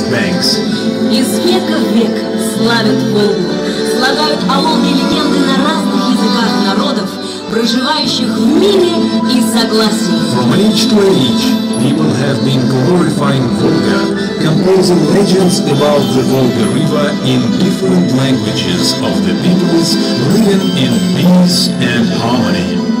its banks. Из века в век славят Волгу, слагают о Волге легенды на разных языках народов, проживающих в мире и согласии. From age to age, people have been glorifying Volga, composing legends about the Volga River in different languages of the peoples living in peace and harmony.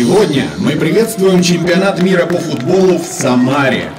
Сегодня мы приветствуем чемпионат мира по футболу в Самаре.